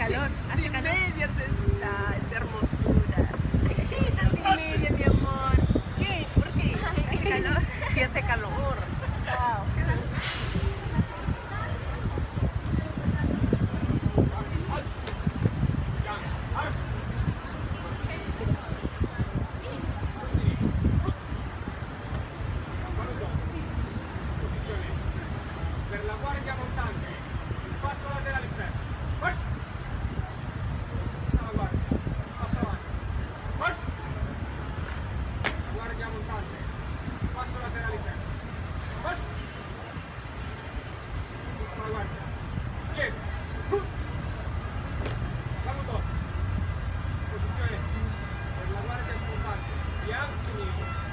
calor. Sin, hace sin calor. medias está esa hermosura. Sin medias, mi amor. ¿Qué? ¿Por qué? Hace calor. Sí hace calor. Chao. abbiamo il passo laterale interno passo. Ma guarda dietro caduto posizione. Per la guardia scomparte via sinistra